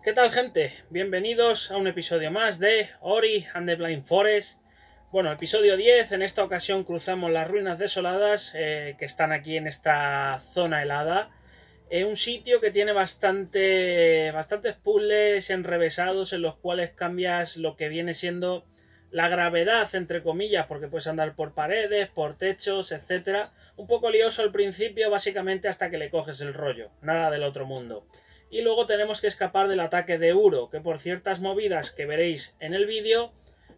¿Qué tal gente? Bienvenidos a un episodio más de Ori and the Blind Forest. Bueno, episodio 10, en esta ocasión cruzamos las ruinas desoladas eh, que están aquí en esta zona helada. Es un sitio que tiene bastante, bastantes puzzles enrevesados en los cuales cambias lo que viene siendo la gravedad, entre comillas, porque puedes andar por paredes, por techos, etc. Un poco lioso al principio, básicamente hasta que le coges el rollo. Nada del otro mundo. Y luego tenemos que escapar del ataque de Uro, que por ciertas movidas que veréis en el vídeo,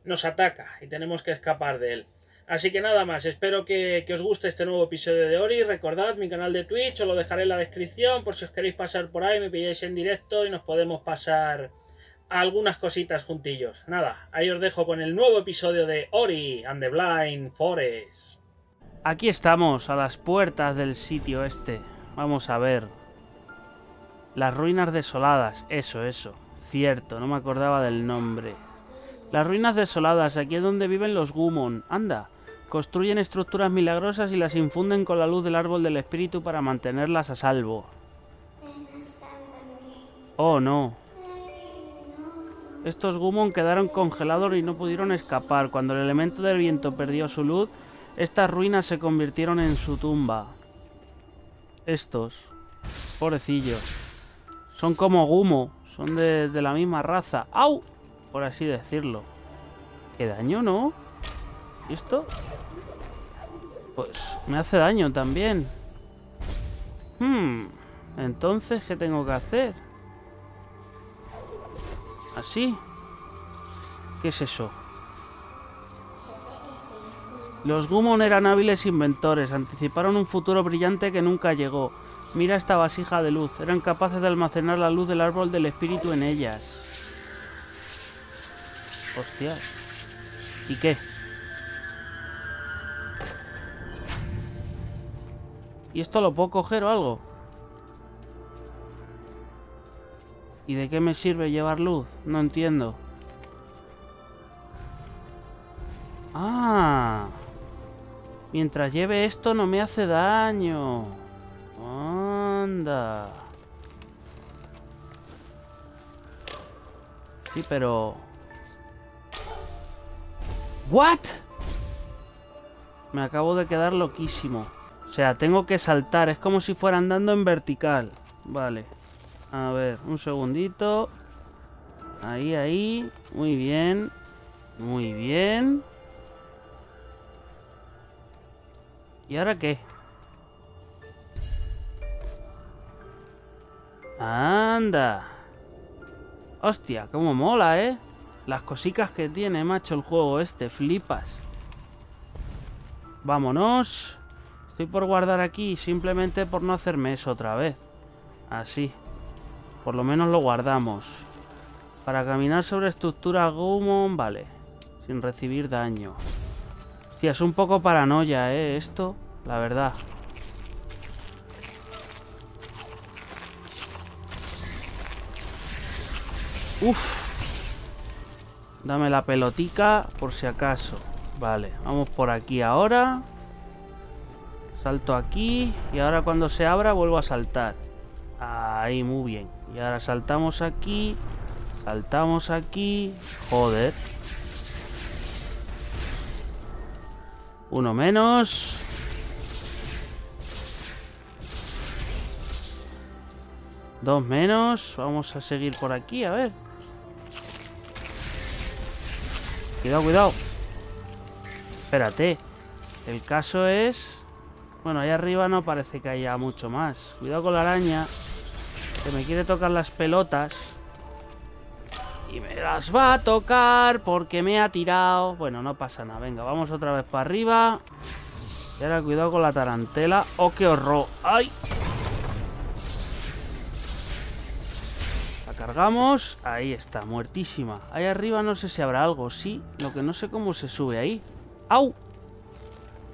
nos ataca y tenemos que escapar de él. Así que nada más, espero que, os guste este nuevo episodio de Ori. Recordad mi canal de Twitch, os lo dejaré en la descripción por si os queréis pasar por ahí, me pilláis en directo y nos podemos pasar algunas cositas juntillos. Nada, ahí os dejo con el nuevo episodio de Ori and the Blind Forest. Aquí estamos, a las puertas del sitio este. Vamos a ver. Las ruinas desoladas, eso, eso. Cierto, no me acordaba del nombre. Las ruinas desoladas, aquí es donde viven los Gumon. Anda, construyen estructuras milagrosas y las infunden con la luz del árbol del espíritu para mantenerlas a salvo. Oh, no. Estos Gumon quedaron congelados y no pudieron escapar. Cuando el elemento del viento perdió su luz, estas ruinas se convirtieron en su tumba. Estos, pobrecillos, son como Gumo, son de, la misma raza. ¡Au! por así decirlo. ¿Qué daño, no? ¿Y esto? Pues me hace daño también. Hmm. Entonces, ¿qué tengo que hacer? ¿Así? ¿Qué es eso? Los Gumon eran hábiles inventores, anticiparon un futuro brillante que nunca llegó. Mira esta vasija de luz, eran capaces de almacenar la luz del árbol del espíritu en ellas. Hostia. ¿Y qué? ¿Y esto lo puedo coger o algo? ¿Y de qué me sirve llevar luz? No entiendo. Ah. Mientras lleve esto no me hace daño. Sí, pero... ¿What? Me acabo de quedar loquísimo. O sea, tengo que saltar. Es como si fuera andando en vertical. Vale. A ver, un segundito. Ahí, ahí. Muy bien. Muy bien. ¿Y ahora qué? Anda. Hostia, cómo mola, ¿eh? Las cositas que tiene, macho, el juego este. Flipas. Vámonos. Estoy por guardar aquí simplemente por no hacerme eso otra vez. Así. Por lo menos lo guardamos. Para caminar sobre estructura Gumon, vale. Sin recibir daño. Hostia, es un poco paranoia, ¿eh? Esto, la verdad. Uf. Dame la pelotica por si acaso. Vale, vamos por aquí ahora. Salto aquí. Y ahora cuando se abra vuelvo a saltar. Ahí, muy bien. Y ahora saltamos aquí. Saltamos aquí. Joder. Uno menos. Dos menos. Vamos a seguir por aquí, a ver. Cuidado, cuidado. Espérate. El caso es... Bueno, ahí arriba no parece que haya mucho más. Cuidado con la araña. Que me quiere tocar las pelotas. Y me las va a tocar porque me ha tirado. Bueno, no pasa nada. Venga, vamos otra vez para arriba. Y ahora cuidado con la tarantela. ¡Oh, qué horror! ¡Ay! Ahí está, muertísima. Ahí arriba no sé si habrá algo. Sí, lo que no sé cómo se sube ahí. ¡Au!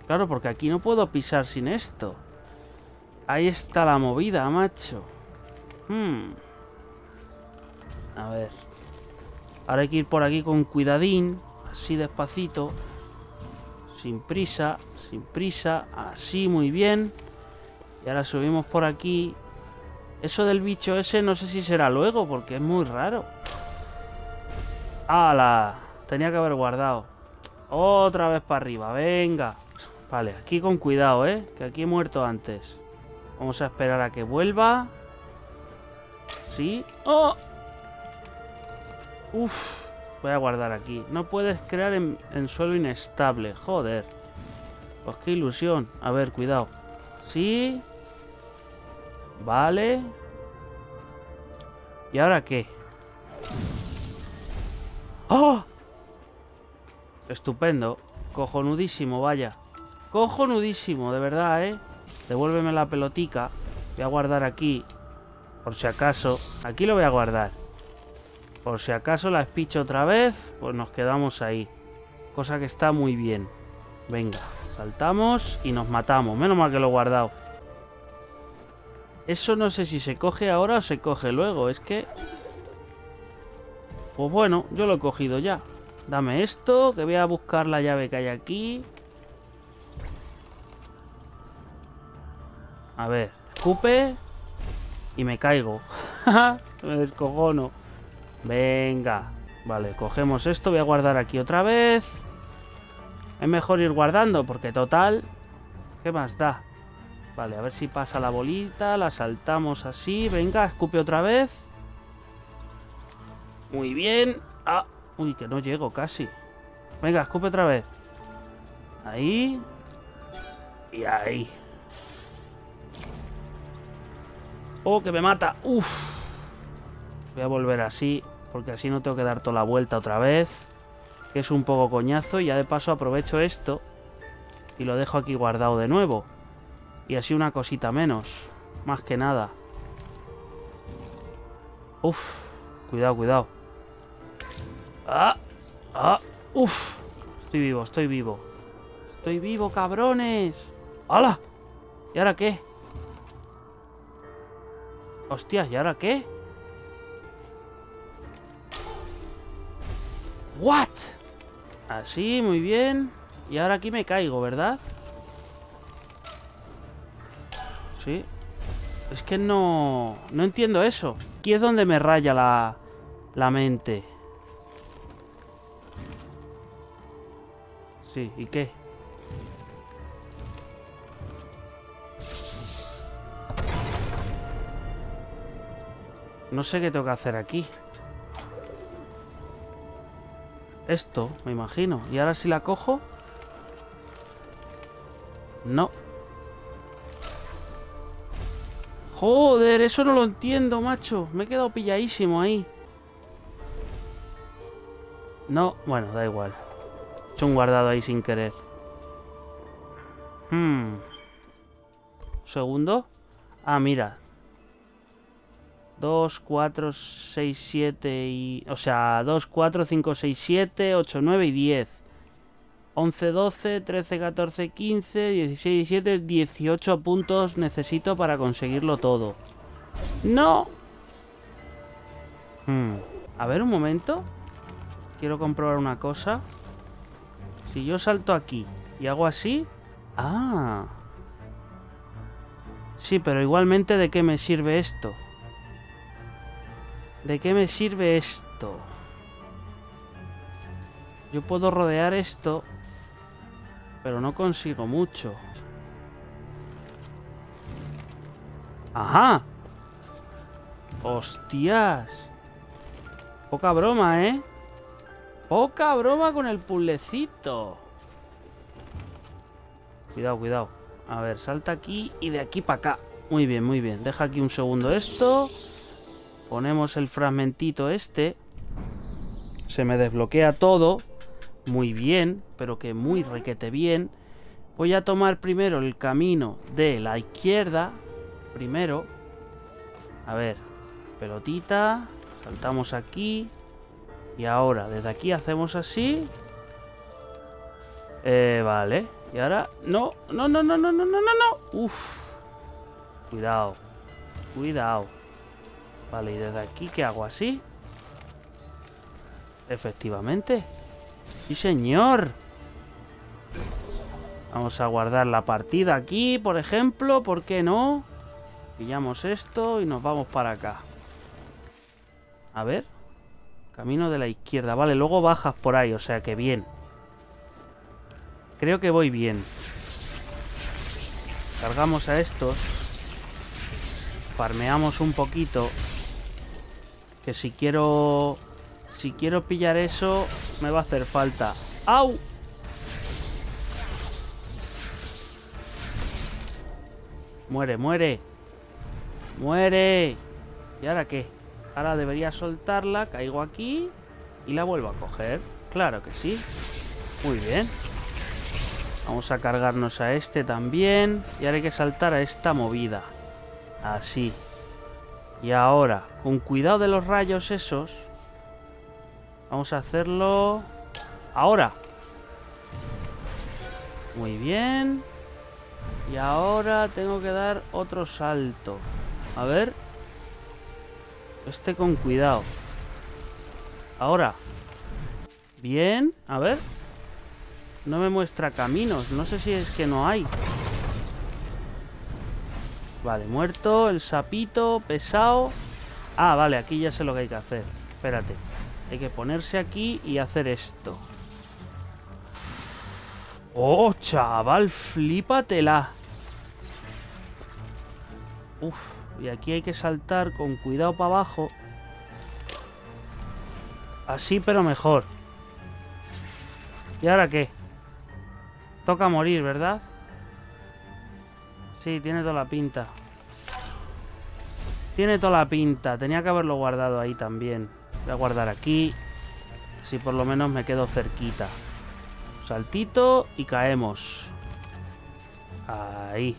Claro, porque aquí no puedo pisar sin esto. Ahí está la movida, macho. Hmm. A ver. Ahora hay que ir por aquí con cuidadín. Así despacito. Sin prisa, sin prisa. Así, muy bien. Y ahora subimos por aquí. Eso del bicho ese no sé si será luego, porque es muy raro. ¡Hala! Tenía que haber guardado. Otra vez para arriba, venga. Vale, aquí con cuidado, ¿eh? Que aquí he muerto antes. Vamos a esperar a que vuelva. ¿Sí? ¡Oh! Uf, voy a guardar aquí. No puedes crear en, en suelo inestable. Joder. Pues qué ilusión. A ver, cuidado. Sí. Vale. ¿Y ahora qué? ¡Oh! Estupendo. Cojonudísimo, vaya. Cojonudísimo, de verdad, ¿eh? Devuélveme la pelotica. Voy a guardar aquí. Por si acaso. Aquí lo voy a guardar. Por si acaso la espicho otra vez, pues nos quedamos ahí. Cosa que está muy bien. Venga, saltamos y nos matamos. Menos mal que lo he guardado. Eso no sé si se coge ahora o se coge luego. Es que... Pues bueno, yo lo he cogido ya. Dame esto, que voy a buscar la llave que hay aquí. A ver, escupe. Y me caigo. me descojono. Venga. Vale, cogemos esto. Voy a guardar aquí otra vez. Es mejor ir guardando porque total... ¿Qué más da? Vale, a ver si pasa la bolita. La saltamos así. Venga, escupe otra vez. Muy bien. Ah, uy, que no llego casi. Venga, escupe otra vez. Ahí. Y ahí. Oh, que me mata. Uf. Voy a volver así, porque así no tengo que dar toda la vuelta otra vez. Que es un poco coñazo. Y ya de paso aprovecho esto. Y lo dejo aquí guardado de nuevo. Y así una cosita menos. Más que nada. Uf. Cuidado, cuidado. Ah. Ah. Uf. Estoy vivo, estoy vivo. Estoy vivo, cabrones. ¡Hala! ¿Y ahora qué? Hostia, ¿y ahora qué? ¿What? Así, muy bien. Y ahora aquí me caigo, ¿verdad? Sí. Es que no... No entiendo eso. Aquí es donde me raya la, la mente. Sí, ¿y qué? No sé qué tengo que hacer aquí. Esto, me imagino. ¿Y ahora si la cojo? No. Joder, eso no lo entiendo, macho. Me he quedado pilladísimo ahí. No, bueno, da igual. He hecho un guardado ahí sin querer. Hmm. Segundo. Ah, mira. 2, 4, 6, 7 y... O sea, 2, 4, 5, 6, 7, 8, 9 y 10. 11, 12, 13, 14, 15, 16, 17, 18 puntos necesito para conseguirlo todo. ¡No! Hmm. A ver, un momento. Quiero comprobar una cosa. Si yo salto aquí y hago así... ¡Ah! Sí, pero igualmente ¿de qué me sirve esto? ¿De qué me sirve esto? Yo puedo rodear esto, pero no consigo mucho. ¡Ajá! ¡Hostias! Poca broma, ¿eh? Poca broma con el puzzlecito. Cuidado, cuidado. A ver, salta aquí y de aquí para acá. Muy bien, muy bien. Deja aquí un segundo esto. Ponemos el fragmentito este. Se me desbloquea todo muy bien, pero que muy requete bien. Voy a tomar primero el camino de la izquierda. Primero. A ver. Pelotita. Saltamos aquí. Y ahora, desde aquí hacemos así. Eh, vale. Y ahora... No, no, no, no, no, no, no, no. Uf. Cuidado. Cuidado. Vale, y desde aquí, ¿qué hago así? Efectivamente. ¡Sí, señor! Vamos a guardar la partida aquí, por ejemplo. ¿Por qué no? Pillamos esto y nos vamos para acá. A ver. Camino de la izquierda. Vale, luego bajas por ahí, o sea que bien. Creo que voy bien. Cargamos a estos. Farmeamos un poquito. Que si quiero... Si quiero pillar eso, me va a hacer falta. ¡Au! Muere, muere. Muere. ¿Y ahora qué? Ahora debería soltarla, caigo aquí y la vuelvo a coger. Claro que sí. Muy bien. Vamos a cargarnos a este también. Y ahora hay que saltar a esta movida. Así. Y ahora, con cuidado de los rayos esos. Vamos a hacerlo... Ahora. Muy bien. Y ahora tengo que dar otro salto. A ver. Este con cuidado. Ahora. Bien. A ver. No me muestra caminos. No sé si es que no hay. Vale, muerto. El sapito. Pesado. Ah, vale. Aquí ya sé lo que hay que hacer. Espérate. Hay que ponerse aquí y hacer esto. ¡Oh, chaval! Flípatela. Uf, y aquí hay que saltar con cuidado para abajo. Así, pero mejor. ¿Y ahora qué? Toca morir, ¿verdad? Sí, tiene toda la pinta. Tiene toda la pinta. Tenía que haberlo guardado ahí también. Voy a guardar aquí. Si por lo menos me quedo cerquita. Saltito y caemos. Ahí.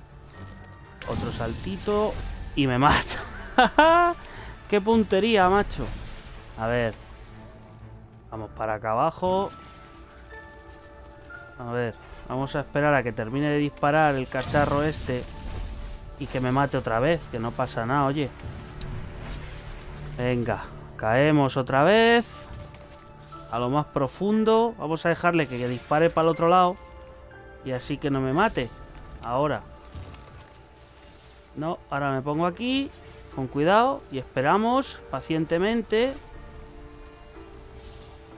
Otro saltito y me mata. ¡Qué puntería, macho! A ver. Vamos para acá abajo. A ver. Vamos a esperar a que termine de disparar el cacharro este. Y que me mate otra vez. Que no pasa nada, oye. Venga. Caemos otra vez a lo más profundo. Vamos a dejarle que dispare para el otro lado. Y así que no me mate. Ahora. No, ahora me pongo aquí. Con cuidado. Y esperamos pacientemente.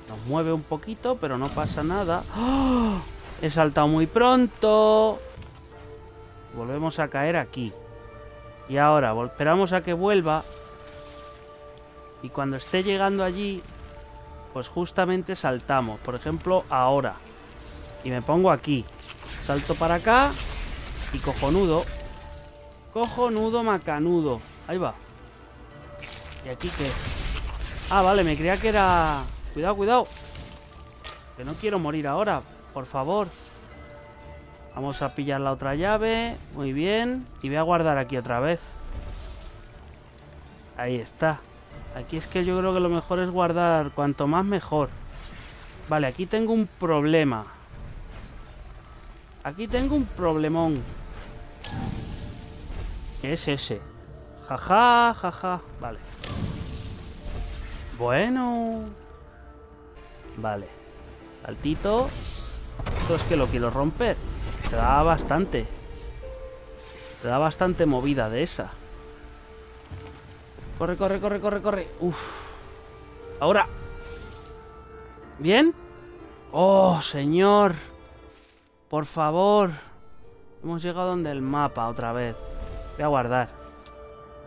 Nos mueve un poquito, pero no pasa nada. ¡Oh! He saltado muy pronto. Volvemos a caer aquí. Y ahora esperamos a que vuelva. Y cuando esté llegando allí, pues justamente saltamos. Por ejemplo, ahora. Y me pongo aquí. Salto para acá. Y cojonudo. Cojonudo, macanudo. Ahí va. ¿Y aquí qué? Ah, vale, me creía que era... Cuidado, cuidado. Que no quiero morir ahora. Por favor. Vamos a pillar la otra llave. Muy bien. Y voy a guardar aquí otra vez. Ahí está. Aquí es que yo creo que lo mejor es guardar. Cuanto más mejor. Vale, aquí tengo un problema. Aquí tengo un problemón. ¿Qué es ese? Jaja, jaja. Vale. Bueno. Vale. Saltito. Esto es que lo quiero romper. Te da bastante. Te da bastante movida de esa. Corre, corre, corre, corre, corre. Uf. Ahora. ¿Bien? Oh, señor. Por favor. Hemos llegado donde el mapa otra vez. Voy a guardar.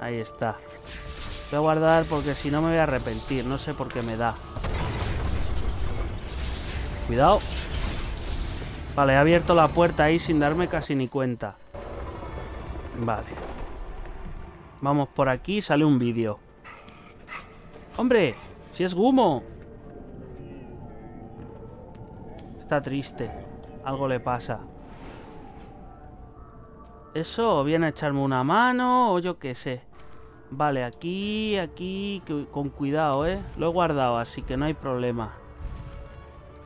Ahí está. Voy a guardar porque si no me voy a arrepentir. No sé por qué me da. Cuidado. Vale, he abierto la puerta ahí sin darme casi ni cuenta. Vale. Vamos por aquí, sale un vídeo. ¡Hombre! ¡Si es Gumo! Está triste. Algo le pasa. Eso, viene a echarme una mano o yo qué sé. Vale, aquí, aquí, con cuidado, ¿eh? Lo he guardado, así que no hay problema.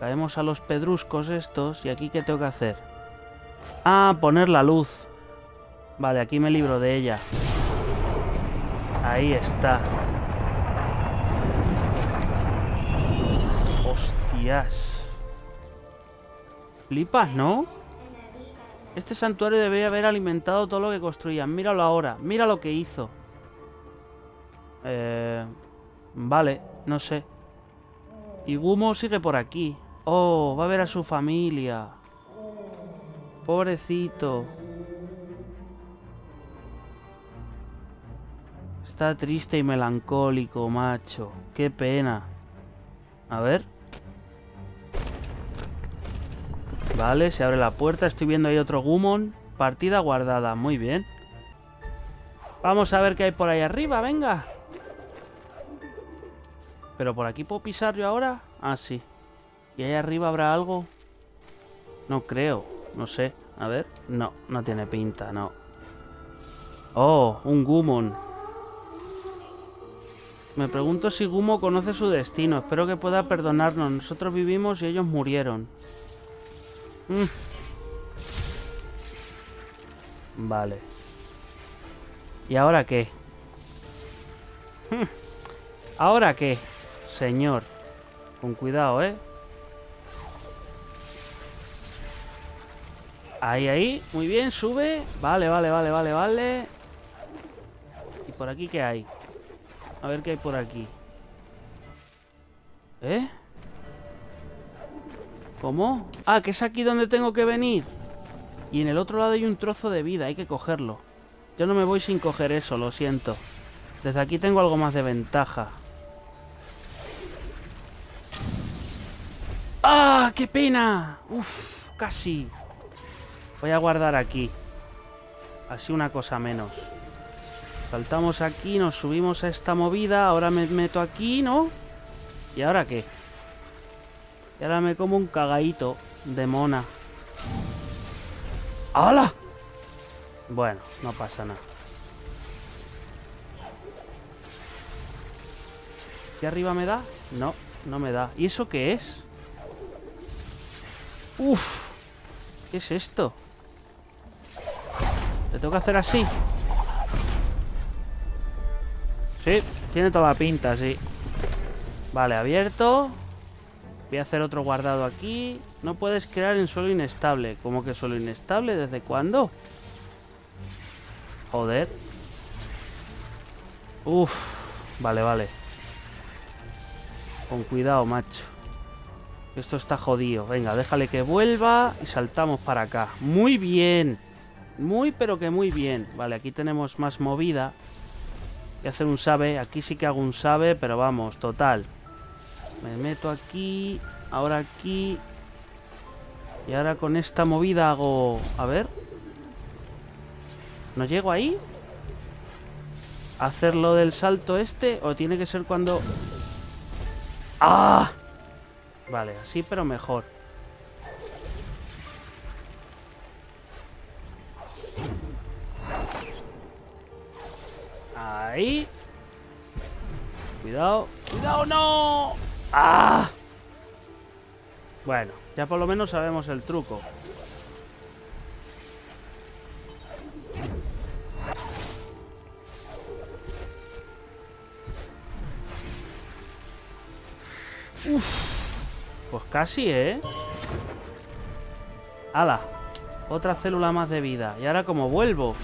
Caemos a los pedruscos estos y aquí ¿qué tengo que hacer? Ah, poner la luz. Vale, aquí me libro de ella. Ahí está. Hostias. Flipas, ¿no? Este santuario debería haber alimentado todo lo que construían. Míralo ahora. Mira lo que hizo. Eh, vale, no sé. Y Gumo sigue por aquí. Oh, va a ver a su familia. Pobrecito. Está triste y melancólico, macho. Qué pena. A ver. Vale, se abre la puerta. Estoy viendo ahí otro Gumon. Partida guardada. Muy bien. Vamos a ver qué hay por ahí arriba. Venga. ¿Pero por aquí puedo pisar yo ahora? Ah, sí. ¿Y ahí arriba habrá algo? No creo. No sé. A ver. No, no tiene pinta, no. Oh, un Gumon. Me pregunto si Gumo conoce su destino. Espero que pueda perdonarnos. Nosotros vivimos y ellos murieron. Mm. Vale. ¿Y ahora qué? Mm. ¿Ahora qué? Señor. Con cuidado, ¿eh? Ahí, ahí. Muy bien, sube. Vale, vale, vale, vale, vale. ¿Y por aquí qué hay? A ver qué hay por aquí. ¿Eh? ¿Cómo? Ah, que es aquí donde tengo que venir. Y en el otro lado hay un trozo de vida, hay que cogerlo. Yo no me voy sin coger eso, lo siento. Desde aquí tengo algo más de ventaja. ¡Ah! ¡Qué pena! Uf, casi. Voy a guardar aquí. Así una cosa menos. Saltamos aquí, nos subimos a esta movida. Ahora me meto aquí, ¿no? ¿Y ahora qué? Y ahora me como un cagadito de mona. ¡Hala! Bueno, no pasa nada. ¿Qué arriba me da? No, no me da. ¿Y eso qué es? Uf. ¿Qué es esto? ¿Le tengo que hacer así? Sí, tiene toda la pinta, sí. Vale, abierto. Voy a hacer otro guardado aquí. No puedes crear en suelo inestable. ¿Cómo que suelo inestable? ¿Desde cuándo? Joder. Uf. Vale, vale. Con cuidado, macho. Esto está jodido. Venga, déjale que vuelva y saltamos para acá. Muy bien. Muy, pero que muy bien. Vale, aquí tenemos más movida. Voy a hacer un sabe. Aquí sí que hago un sabe, pero vamos, total. Me meto aquí. Ahora aquí. Y ahora con esta movida hago... A ver. ¿No llego ahí? ¿Hacer lo del salto este? ¿O tiene que ser cuando...? ¡Ah! Vale, así pero mejor. Ahí. Cuidado. ¡Cuidado, no! ¡Ah! Bueno, ya por lo menos sabemos el truco. Uf. Pues casi, ¿eh? ¡Hala! Otra célula más de vida. ¿Y ahora cómo vuelvo?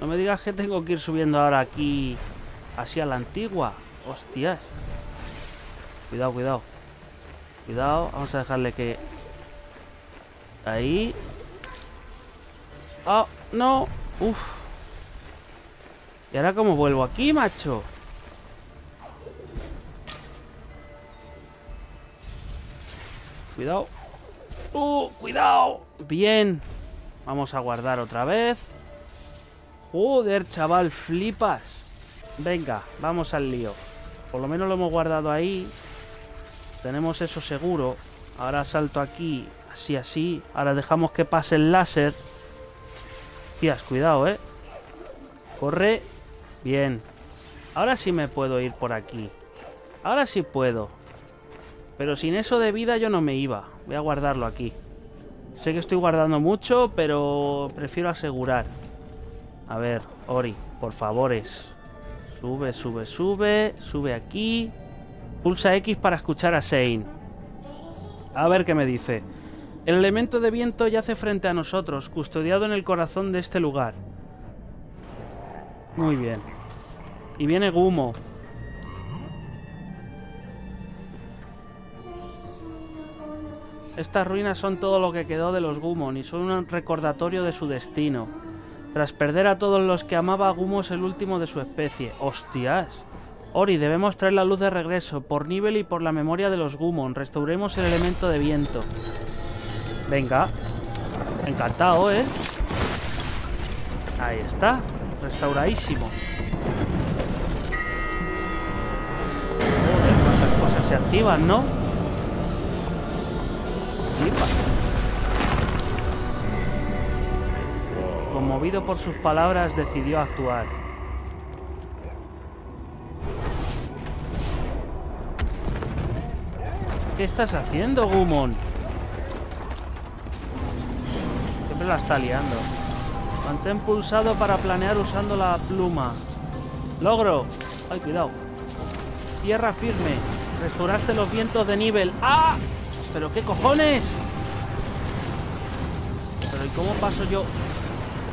No me digas que tengo que ir subiendo ahora aquí así a la antigua. Hostias. Cuidado, cuidado. Cuidado, vamos a dejarle que... Ahí. ¡Oh, no! ¡Uf! ¿Y ahora cómo vuelvo aquí, macho? Cuidado. ¡Uh! ¡Cuidado! Bien. Vamos a guardar otra vez. Joder, chaval, flipas. Venga, vamos al lío. Por lo menos lo hemos guardado ahí. Tenemos eso seguro. Ahora salto aquí, así, así. Ahora dejamos que pase el láser. Tías, cuidado, ¿eh? Corre. Bien. Ahora sí me puedo ir por aquí. Ahora sí puedo. Pero sin eso de vida yo no me iba. Voy a guardarlo aquí. Sé que estoy guardando mucho, pero prefiero asegurar. A ver, Ori, por favores. Sube, sube, sube. Sube aquí. Pulsa X para escuchar a Shane. A ver qué me dice. El elemento de viento yace frente a nosotros, custodiado en el corazón de este lugar. Muy bien. Y viene Gumo. Estas ruinas son todo lo que quedó de los Gumon y son un recordatorio de su destino. Tras perder a todos los que amaba, Gumo es el último de su especie. ¡Hostias! Ori, debemos traer la luz de regreso, por nivel y por la memoria de los Gumon. Restauremos el elemento de viento. Venga. Encantado, ¿eh? Ahí está. Restauradísimo. Joder, cuántas cosas se activan, ¿no? Conmovido por sus palabras, decidió actuar. ¿Qué estás haciendo, Gumon? Siempre la está liando. Mantén pulsado para planear usando la pluma. Logro. Ay, cuidado. Tierra firme. Restauraste los vientos de nivel. ¡Ah! ¿Pero qué cojones? ¿Pero y cómo paso yo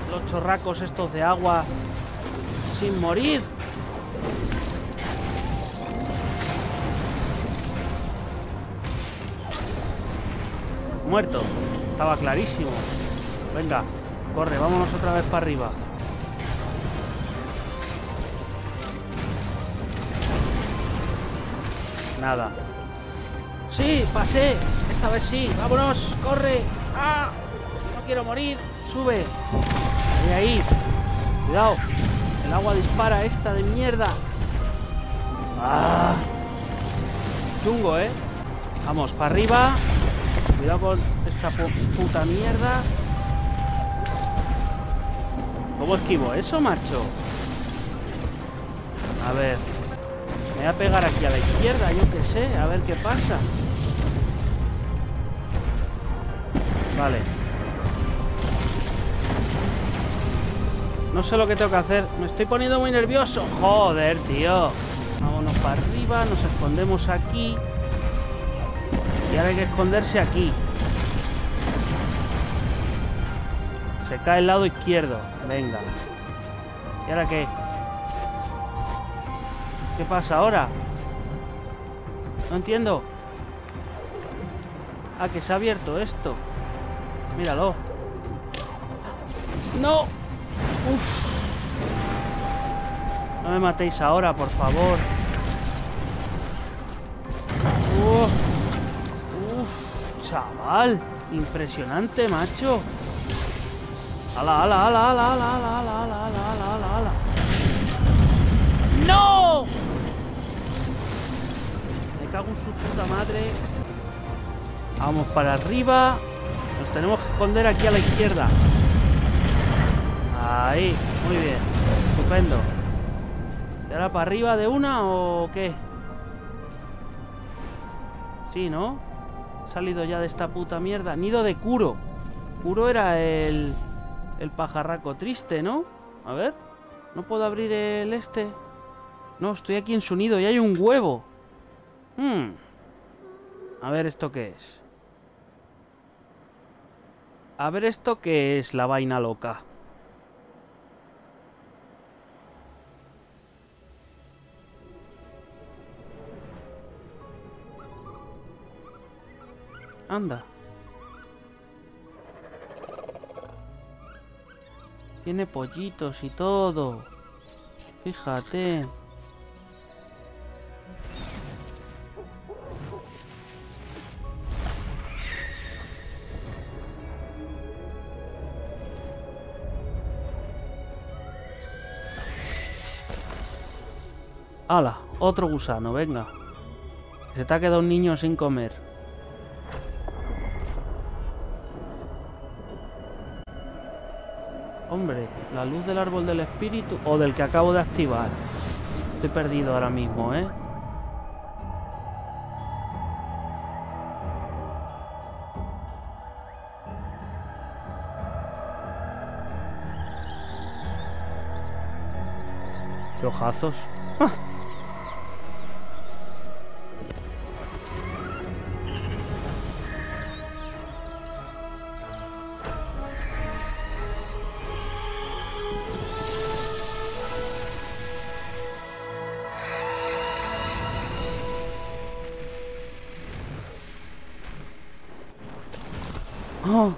los chorracos estos de agua sin morir? Muerto. Estaba clarísimo. Venga, corre, vámonos otra vez para arriba. Nada. Sí, pasé. Esta vez sí. Vámonos, corre. ¡Ah! No quiero morir. Sube. Ahí. Cuidado. El agua dispara esta de mierda. ¡Ah! Chungo, ¿eh? Vamos, para arriba. Cuidado con esa puta mierda. ¿Cómo esquivo eso, macho? A ver. Me voy a pegar aquí a la izquierda, yo qué sé. A ver qué pasa. Vale. No sé lo que tengo que hacer. Me estoy poniendo muy nervioso. Joder, tío. Vámonos para arriba. Nos escondemos aquí. Y ahora hay que esconderse aquí. Se cae el lado izquierdo. Venga. ¿Y ahora qué? ¿Qué pasa ahora? No entiendo. Ah, que se ha abierto esto. Míralo. ¡No! No me matéis ahora, por favor. Uf. Chaval. Impresionante, macho. ¡Ala, ala, ala, ala, ala, ala, ala, ala, ala, ala, ala! ¡No! Me cago en su puta madre. Vamos para arriba. Nos tenemos que esconder aquí a la izquierda. Ahí, muy bien. Estupendo. ¿Y ahora para arriba de una o qué? Sí, ¿no? He salido ya de esta puta mierda. Nido de Kuro. Kuro era el... El pajarraco triste, ¿no? A ver. ¿No puedo abrir el este? No, estoy aquí en su nido y hay un huevo. Hmm. A ver esto qué es. A ver esto qué es la vaina loca. Anda. Tiene pollitos y todo. Fíjate. ¡Hala! Otro gusano, venga. Se te ha quedado un niño sin comer. Luz del árbol del espíritu o del que acabo de activar. Estoy perdido ahora mismo, ¿eh? ¿Qué? ¡Oh!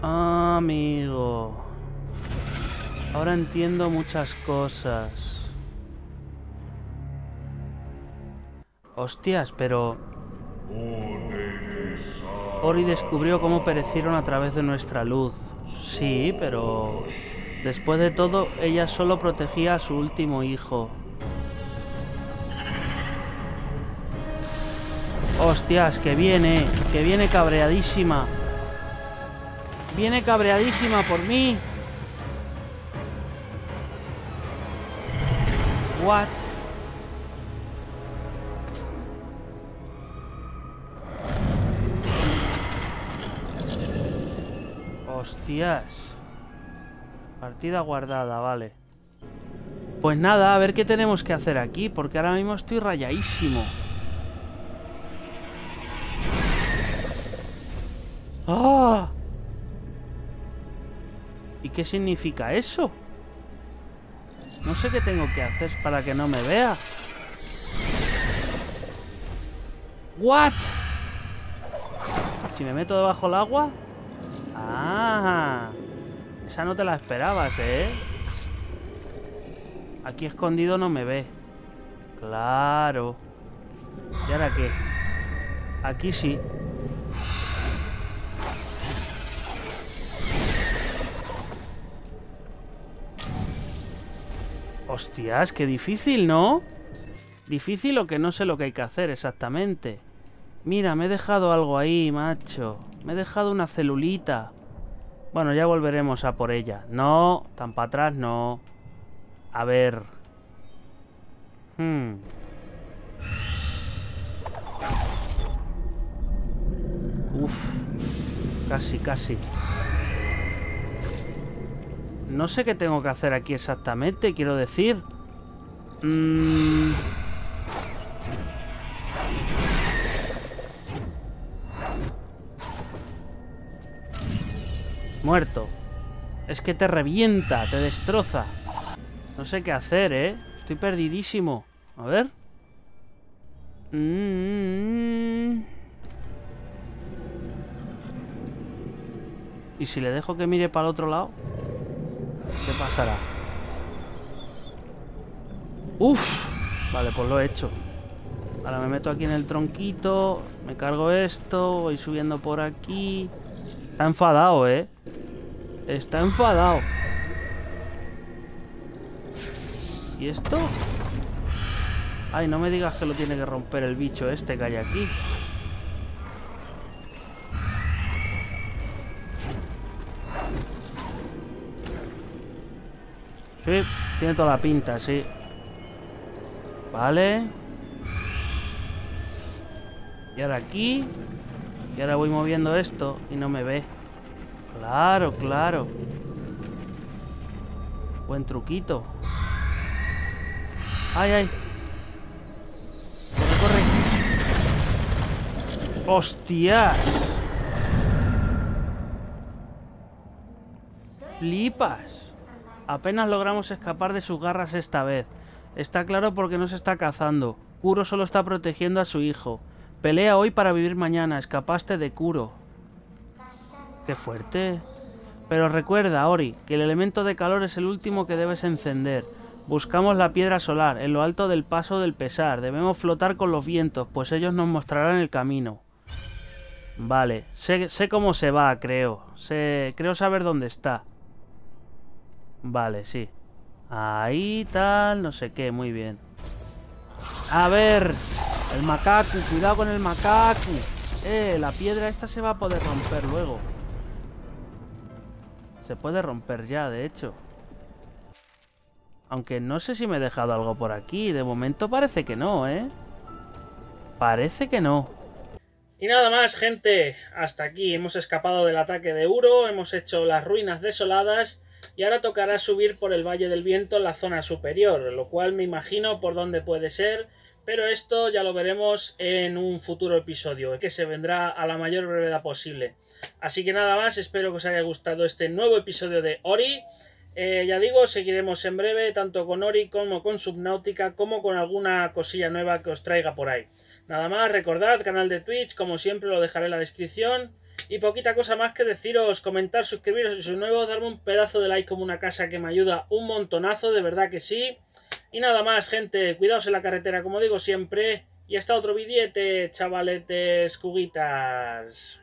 Amigo. Ahora entiendo muchas cosas. Hostias, pero... Ori descubrió cómo perecieron a través de nuestra luz. Sí, pero... Después de todo, ella solo protegía a su último hijo. Hostias, que viene, que viene cabreadísima. Viene cabreadísima por mí. What? Hostias. Partida guardada, vale. Pues nada, a ver qué tenemos que hacer aquí, porque ahora mismo estoy rayadísimo. ¡Ah! ¿Y qué significa eso? No sé qué tengo que hacer para que no me vea. ¿What? Si me meto debajo del agua... Ah, esa no te la esperabas, ¿eh? Aquí escondido no me ve. Claro. ¿Y ahora qué? Aquí sí. Hostias, qué difícil, ¿no? Difícil o que no sé lo que hay que hacer exactamente. Mira, me he dejado algo ahí, macho. Me he dejado una celulita. Bueno, ya volveremos a por ella. No, tan para atrás no. A ver. Hmm. Uf. Casi, casi. No sé qué tengo que hacer aquí exactamente, quiero decir. Mm. Muerto. Es que te revienta, te destroza. No sé qué hacer, ¿eh? Estoy perdidísimo. A ver. Mm. ¿Y si le dejo que mire para el otro lado? ¿Qué pasará? ¡Uf! Vale, pues lo he hecho. Ahora me meto aquí en el tronquito, me cargo esto, voy subiendo por aquí. Está enfadado, ¿eh? Está enfadado. ¿Y esto? Ay, no me digas que lo tiene que romper el bicho este que hay aquí. Sí, tiene toda la pinta, sí. Vale. Y ahora aquí. Y ahora voy moviendo esto y no me ve. Claro, claro. Buen truquito. ¡Ay, ay! Corre, corre. ¡Hostias! Flipas. Apenas logramos escapar de sus garras esta vez. Está claro porque no se está cazando. Kuro solo está protegiendo a su hijo. Pelea hoy para vivir mañana. Escapaste de Kuro. Qué fuerte. Pero recuerda, Ori, que el elemento de calor es el último que debes encender. Buscamos la piedra solar, en lo alto del paso del pesar. Debemos flotar con los vientos, pues ellos nos mostrarán el camino. Vale, sé, sé cómo se va, creo. Sé, creo saber dónde está. Vale, sí. Ahí tal, no sé qué, muy bien. A ver, el macaco, cuidado con el macaco. Eh, la piedra esta se va a poder romper luego. Se puede romper ya, de hecho. Aunque no sé si me he dejado algo por aquí. De momento parece que no, ¿eh? Parece que no. Y nada más, gente. Hasta aquí hemos escapado del ataque de Uro. Hemos hecho las ruinas desoladas y ahora tocará subir por el Valle del Viento en la zona superior, lo cual me imagino por dónde puede ser, Pero esto ya lo veremos en un futuro episodio, que se vendrá a la mayor brevedad posible. Así que nada más, espero que os haya gustado este nuevo episodio de Ori. Eh, ya digo, seguiremos en breve, tanto con Ori como con Subnautica, como con alguna cosilla nueva que os traiga por ahí. Nada más, recordad, canal de Twitch, como siempre lo dejaré en la descripción. Y poquita cosa más que deciros, comentar, suscribiros si sois nuevo, darme un pedazo de like como una casa que me ayuda un montonazo, de verdad que sí. Y nada más, gente, cuidaos en la carretera, como digo siempre. Y hasta otro billete, chavaletes, cuguitas.